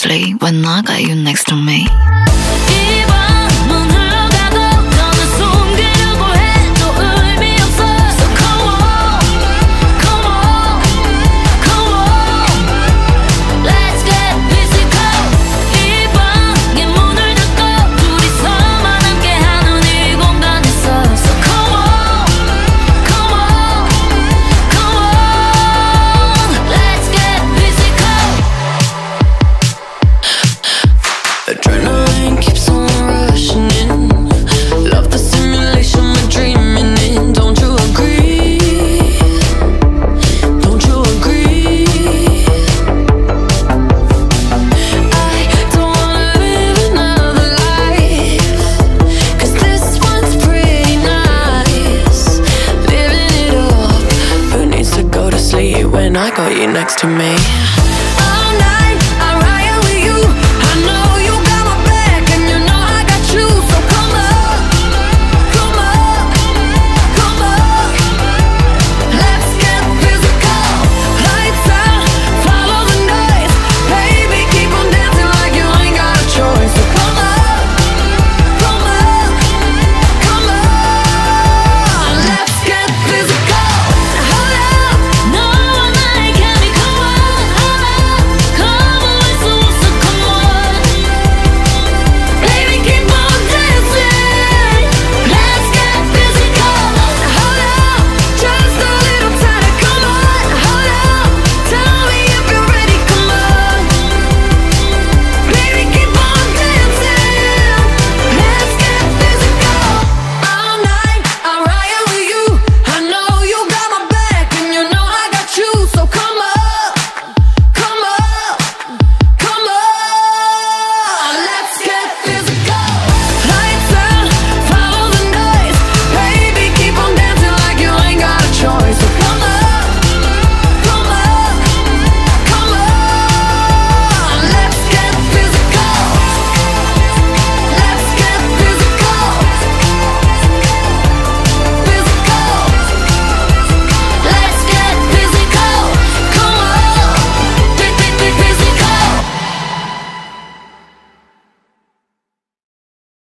closely when I got you next to me. And I got you next to me.